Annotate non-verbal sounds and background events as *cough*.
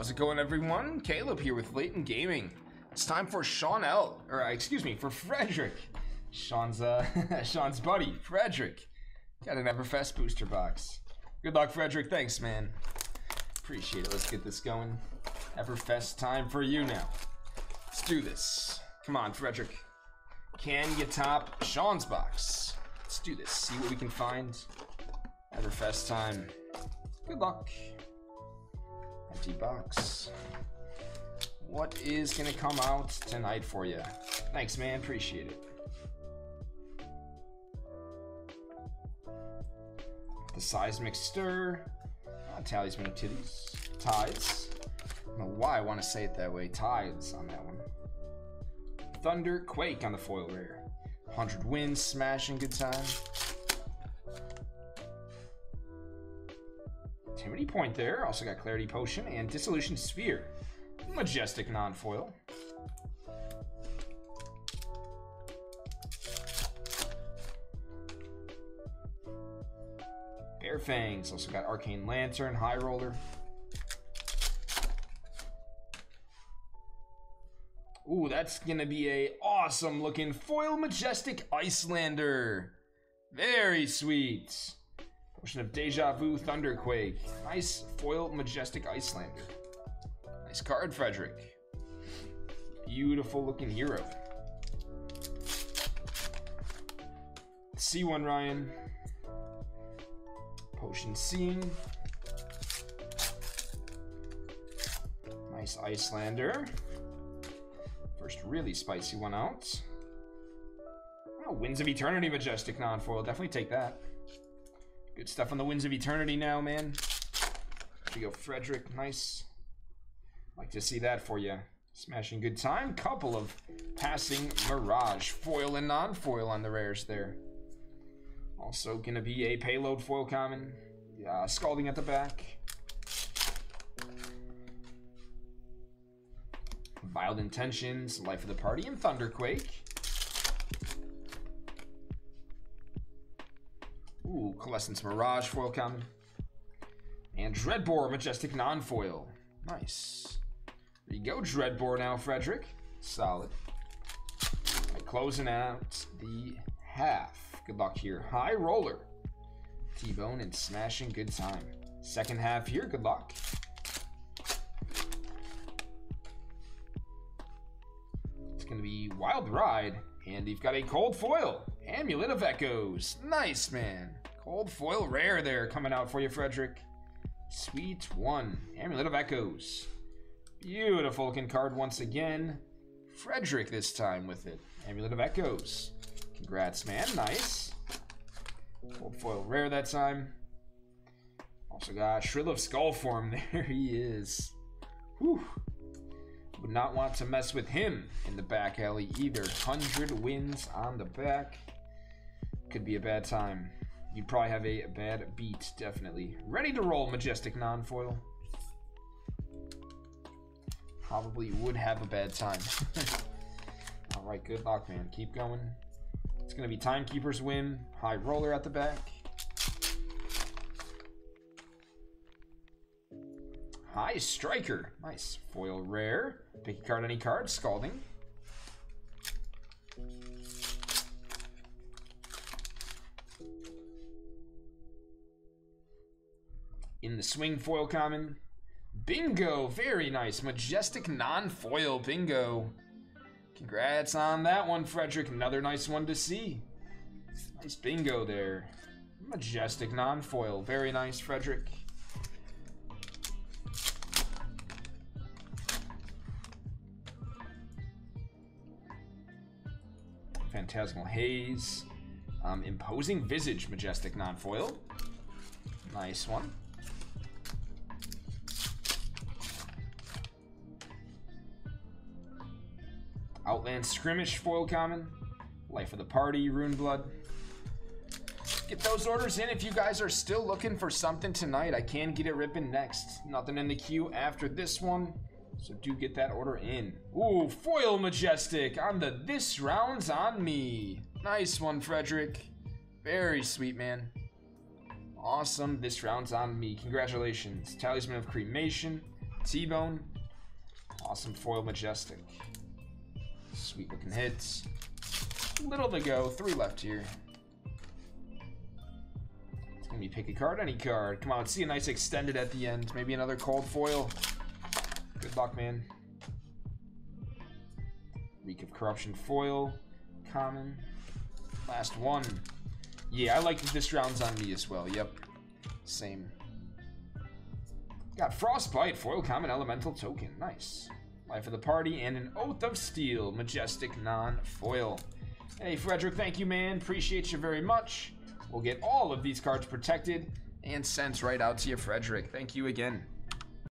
How's it going, everyone? Caleb here with Layton Gaming. It's time for Sean L, or uh, excuse me, for Frederick. Sean's uh, *laughs* Sean's buddy, Frederick. Got an Everfest booster box. Good luck, Frederick. Thanks, man. Appreciate it. Let's get this going. Everfest time for you now. Let's do this. Come on, Frederick. Can you top Sean's box? Let's do this. See what we can find. Everfest time. Good luck. Empty box. What is gonna come out tonight for you? Thanks, man. Appreciate it. The seismic stir. Uh, talisman of titties. Tides. I don't know why I want to say it that way. Tides on that one. Thunder Quake on the foil rare. 100 wins, smashing, good time. Timidity Point there. Also got Clarity Potion and Dissolution Sphere. Majestic non-foil. Bare Fangs. Also got Arcane Lantern, High Roller. Ooh, that's gonna be a awesome looking foil majestic Iyslander. Very sweet. Potion of Deja Vu Thunderquake. Nice foil majestic Iyslander. Nice card, Frederick. Beautiful looking hero. C1 Ryan. Potion Scene. Nice Iyslander. First really spicy one out. Oh, Winds of Eternity Majestic non-foil. Definitely take that. Good stuff on the Winds of Eternity now, man. There you go, Frederick. Nice. Like to see that for you. Smashing good time. Couple of passing Mirage. Foil and non-foil on the rares there. Also gonna be a payload foil common. Scalding at the back. Wild Intentions, Life of the Party, and Thunderquake. Ooh, Coalescence Mirage foil common. And Dreadbore, Majestic non-foil. Nice. There you go, Dreadbore now, Frederick. Solid. Right, closing out the half. Good luck here. High Roller. T-Bone and Smashing, good time. Second half here, good luck. It's going to be Wild Ride. And you've got a Cold Foil. Amulet of Echoes. Nice, man. Cold Foil rare there coming out for you, Frederick. Sweet one. Amulet of Echoes. Beautiful looking card once again. Frederick this time with it. Amulet of Echoes. Congrats, man. Nice. Cold foil rare that time. Also got Shrill of Skullform. *laughs* There he is. Whew. Would not want to mess with him in the back alley either. 100 wins on the back. Could be a bad time. You'd probably have a bad beat, definitely. Ready to roll, Majestic Non-Foil. Probably would have a bad time. *laughs* Alright, good luck, man. Keep going. It's going to be Timekeeper's Whim. High roller at the back. High Striker. Nice. Foil rare. Pick a card, any card. Scalding. In the swing foil common. Bingo. Very nice. Majestic non-foil. Bingo. Congrats on that one, Frederick. Another nice one to see. Nice bingo there. Majestic non-foil. Very nice, Frederick. Phantasmal Haze. Um, Imposing Visage, Majestic non-foil. Nice one. Outland Skirmish foil common. Life of the Party, Rune Blood. Get those orders in if you guys are still looking for something tonight. I can get it ripping next. Nothing in the queue after this one. So do get that order in. Ooh, Foil Majestic on the This Round's on Me. Nice one, Frederick. Very sweet, man. Awesome. This round's on me. Congratulations. Talisman of Cremation. T-Bone. Awesome foil Majestic. Sweet looking hits. Little to go. Three left here. It's gonna be pick a card, any card. Come on, see a nice extended at the end. Maybe another cold foil. Good luck, man. Reek of Corruption foil. Common. Last one. Yeah, I like this round's on me as well. Yep. Same. Got Frostbite, foil common elemental token. Nice. Life of the party, and an Oath of Steel, majestic non-foil. Hey, Frederick, thank you, man. Appreciate you very much. We'll get all of these cards protected and sent right out to you, Frederick. Thank you again.